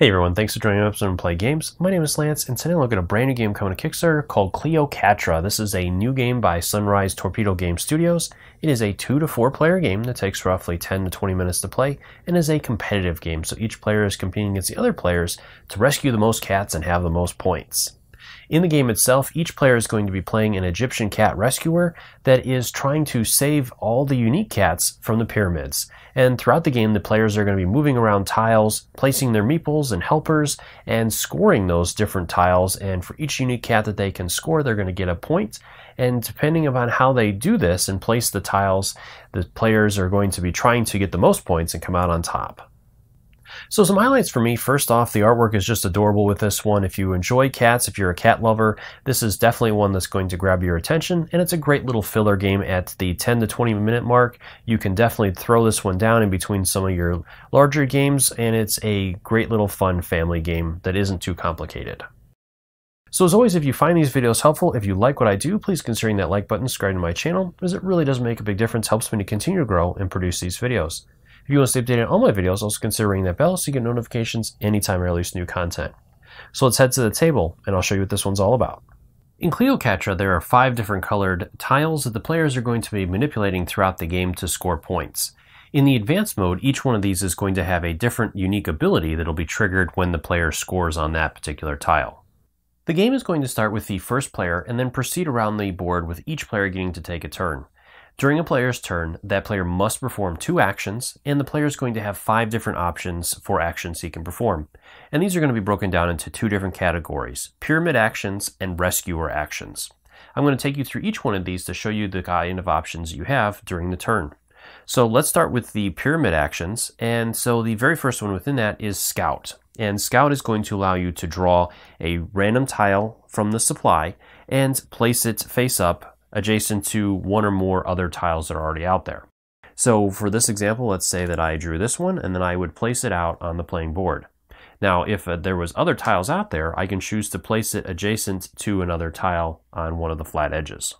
Hey everyone, thanks for joining us on Play Games. My name is Lance, and today I'm looking at a brand new game coming to Kickstarter called Cleocatra. This is a new game by Sunrise Tornado Game Studios. It is a 2 to 4 player game that takes roughly 10 to 20 minutes to play, and is a competitive game, so each player is competing against the other players to rescue the most cats and have the most points. In the game itself, each player is going to be playing an Egyptian cat rescuer that is trying to save all the unique cats from the pyramids. And throughout the game, the players are going to be moving around tiles, placing their meeples and helpers, and scoring those different tiles. And for each unique cat that they can score, they're going to get a point. And depending upon how they do this and place the tiles, the players are going to be trying to get the most points and come out on top. So some highlights for me. First off, the artwork is just adorable with this one. If you enjoy cats, if you're a cat lover, this is definitely one that's going to grab your attention. And it's a great little filler game at the 10 to 20 minute mark. You can definitely throw this one down in between some of your larger games. And it's a great little fun family game that isn't too complicated. So as always, if you find these videos helpful, if you like what I do, please consider that like button, subscribe to my channel, as it really does make a big difference, helps me to continue to grow and produce these videos. If you want to stay updated on all my videos, also consider ringing that bell so you get notifications anytime I release new content. So let's head to the table and I'll show you what this one's all about. In Cleocatra, there are five different colored tiles that the players are going to be manipulating throughout the game to score points. In the advanced mode, each one of these is going to have a different unique ability that will be triggered when the player scores on that particular tile. The game is going to start with the first player and then proceed around the board with each player getting to take a turn. During a player's turn, that player must perform two actions, and the player is going to have five different options for actions he can perform. And these are going to be broken down into two different categories pyramid actions and rescuer actions. I'm going to take you through each one of these to show you the kind of options you have during the turn. So let's start with the pyramid actions. And so the very first one within that is Scout. And Scout is going to allow you to draw a random tile from the supply and place it face up adjacent to one or more other tiles that are already out there. So for this example, let's say that I drew this one and then I would place it out on the playing board. Now, if uh, there was other tiles out there, I can choose to place it adjacent to another tile on one of the flat edges.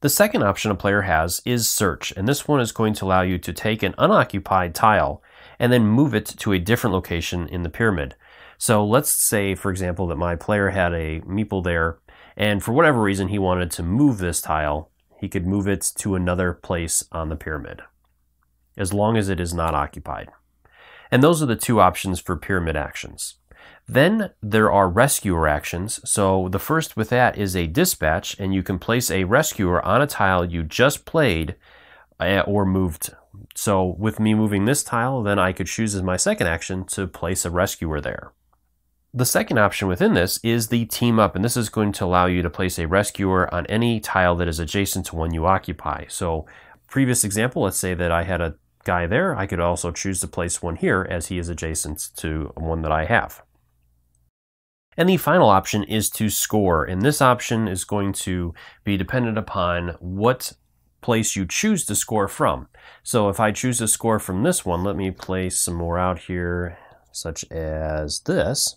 The second option a player has is search, and this one is going to allow you to take an unoccupied tile and then move it to a different location in the pyramid. So let's say, for example, that my player had a meeple there and for whatever reason he wanted to move this tile, he could move it to another place on the pyramid, as long as it is not occupied. And those are the two options for pyramid actions. Then there are rescuer actions. So the first with that is a dispatch, and you can place a rescuer on a tile you just played uh, or moved. So with me moving this tile, then I could choose as my second action to place a rescuer there. The second option within this is the team up, and this is going to allow you to place a rescuer on any tile that is adjacent to one you occupy. So previous example, let's say that I had a guy there, I could also choose to place one here as he is adjacent to one that I have. And the final option is to score, and this option is going to be dependent upon what place you choose to score from. So if I choose to score from this one, let me place some more out here, such as this.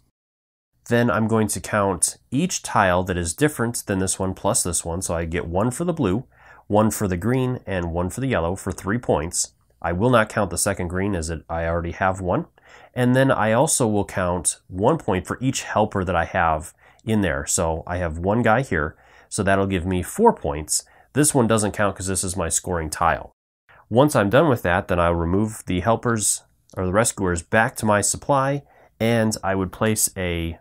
Then I'm going to count each tile that is different than this one plus this one. So I get one for the blue, one for the green, and one for the yellow for three points. I will not count the second green as it, I already have one. And then I also will count one point for each helper that I have in there. So I have one guy here, so that'll give me four points. This one doesn't count because this is my scoring tile. Once I'm done with that, then I'll remove the helpers or the rescuers back to my supply and I would place a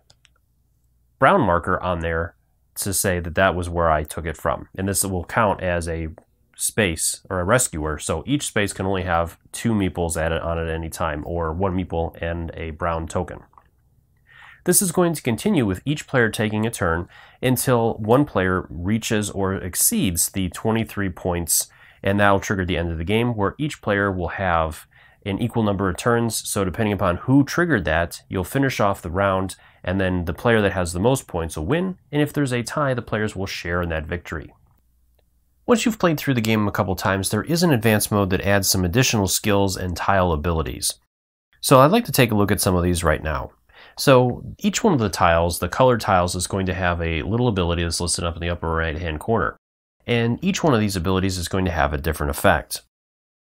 brown marker on there to say that that was where I took it from. And this will count as a space or a rescuer. So each space can only have two meeples added on at any time, or one meeple and a brown token. This is going to continue with each player taking a turn until one player reaches or exceeds the 23 points, and that will trigger the end of the game, where each player will have an equal number of turns. So depending upon who triggered that, you'll finish off the round, and then the player that has the most points will win. And if there's a tie, the players will share in that victory. Once you've played through the game a couple times, there is an advanced mode that adds some additional skills and tile abilities. So I'd like to take a look at some of these right now. So each one of the tiles, the colored tiles, is going to have a little ability that's listed up in the upper right hand corner. And each one of these abilities is going to have a different effect.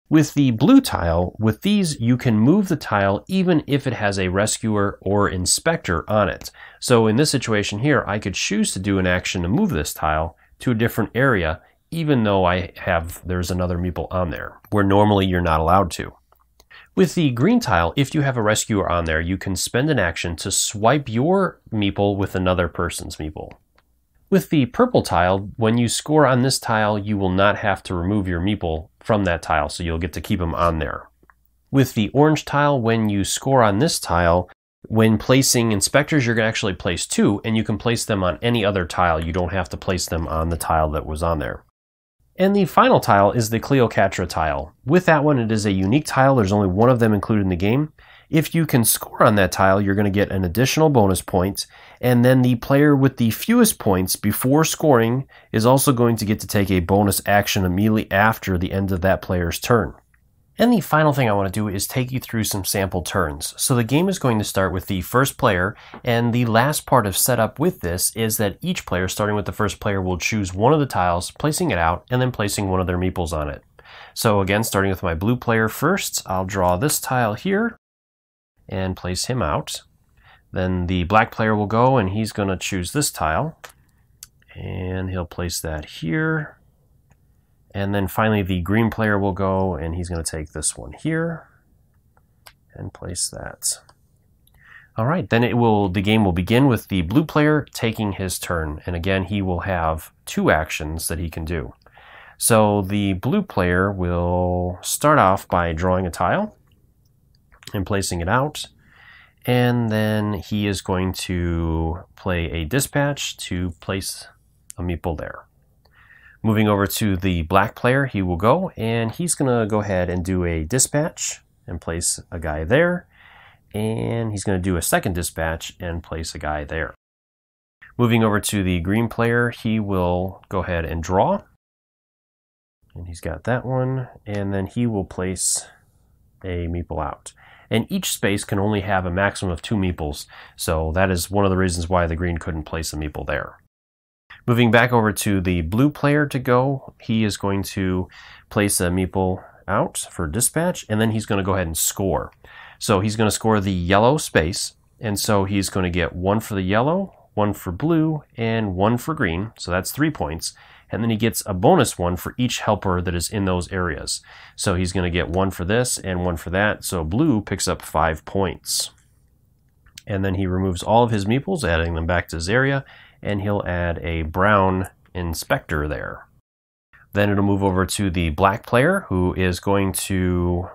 With the blue tile, with these, you can move the tile even if it has a rescuer or inspector on it. So in this situation here, I could choose to do an action to move this tile to a different area, even though I have, there's another meeple on there, where normally you're not allowed to. With the green tile, if you have a rescuer on there, you can spend an action to swipe your meeple with another person's meeple. With the purple tile, when you score on this tile, you will not have to remove your meeple from that tile, so you'll get to keep them on there. With the orange tile, when you score on this tile, when placing inspectors, you're going to actually place two, and you can place them on any other tile. You don't have to place them on the tile that was on there. And the final tile is the Cleocatra tile. With that one, it is a unique tile. There's only one of them included in the game. If you can score on that tile, you're going to get an additional bonus point, and then the player with the fewest points before scoring is also going to get to take a bonus action immediately after the end of that player's turn. And the final thing I want to do is take you through some sample turns. So the game is going to start with the first player, and the last part of setup with this is that each player, starting with the first player, will choose one of the tiles, placing it out, and then placing one of their meeples on it. So again, starting with my blue player first, I'll draw this tile here and place him out. Then the black player will go and he's going to choose this tile and he'll place that here and then finally the green player will go and he's going to take this one here and place that. All right, then it will the game will begin with the blue player taking his turn. And again, he will have two actions that he can do. So the blue player will start off by drawing a tile and placing it out. And then he is going to play a dispatch to place a meeple there. Moving over to the black player, he will go and he's going to go ahead and do a dispatch and place a guy there. And he's going to do a second dispatch and place a guy there. Moving over to the green player, he will go ahead and draw. And he's got that one. And then he will place a meeple out. And each space can only have a maximum of two meeples. So that is one of the reasons why the green couldn't place a meeple there. Moving back over to the blue player to go, he is going to place a meeple out for dispatch, and then he's going to go ahead and score. So he's going to score the yellow space, and so he's going to get one for the yellow, one for blue, and one for green. So that's three points. And then he gets a bonus one for each helper that is in those areas. So he's going to get one for this and one for that. So blue picks up five points. And then he removes all of his meeples, adding them back to his area, and he'll add a brown inspector there. Then it'll move over to the black player who is going to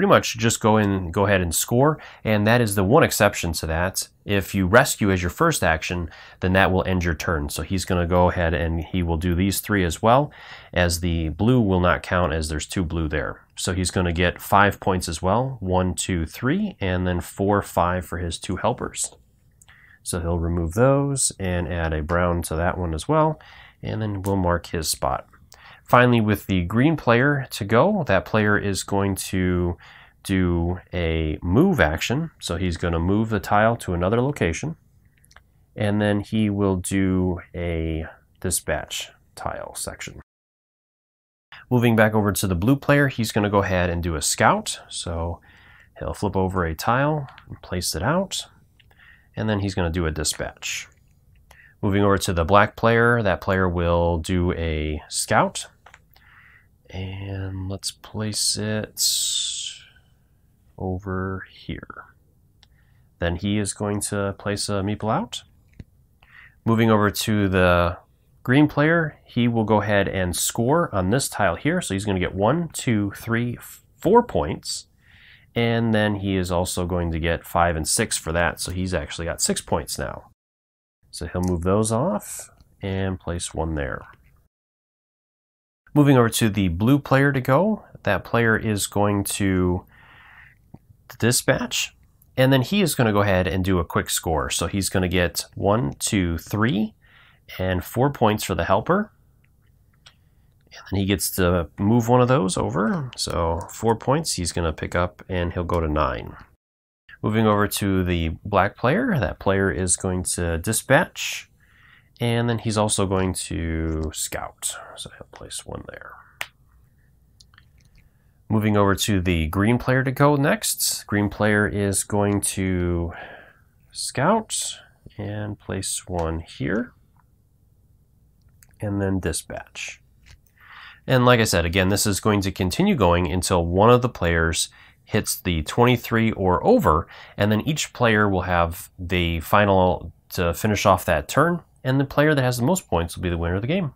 pretty much just go in, go ahead and score. And that is the one exception to that. If you rescue as your first action, then that will end your turn. So he's going to go ahead and he will do these three as well, as the blue will not count as there's two blue there. So he's going to get five points as well. One, two, three, and then four, five for his two helpers. So he'll remove those and add a brown to that one as well. And then we'll mark his spot. Finally, with the green player to go, that player is going to do a move action. So he's going to move the tile to another location. And then he will do a dispatch tile section. Moving back over to the blue player, he's going to go ahead and do a scout. So he'll flip over a tile and place it out and then he's going to do a dispatch. Moving over to the black player, that player will do a scout. And let's place it over here. Then he is going to place a meeple out. Moving over to the green player, he will go ahead and score on this tile here. So he's going to get one, two, three, four points. And then he is also going to get 5 and 6 for that, so he's actually got 6 points now. So he'll move those off and place one there. Moving over to the blue player to go, that player is going to dispatch, and then he is going to go ahead and do a quick score. So he's going to get one, two, three, and 4 points for the helper. And then he gets to move one of those over. So four points he's going to pick up and he'll go to nine. Moving over to the black player, that player is going to dispatch. And then he's also going to scout. So he'll place one there. Moving over to the green player to go next. Green player is going to scout and place one here and then dispatch. And like I said, again, this is going to continue going until one of the players hits the 23 or over, and then each player will have the final to finish off that turn, and the player that has the most points will be the winner of the game.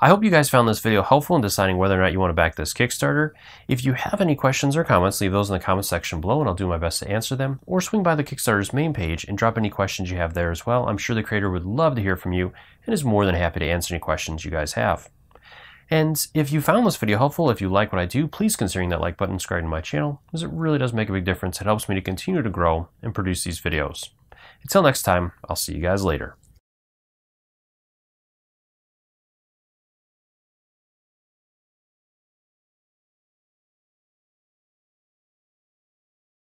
I hope you guys found this video helpful in deciding whether or not you want to back this Kickstarter. If you have any questions or comments, leave those in the comment section below and I'll do my best to answer them. Or swing by the Kickstarter's main page and drop any questions you have there as well. I'm sure the creator would love to hear from you and is more than happy to answer any questions you guys have. And if you found this video helpful, if you like what I do, please consider that like button, subscribing to my channel, as it really does make a big difference. It helps me to continue to grow and produce these videos. Until next time, I'll see you guys later.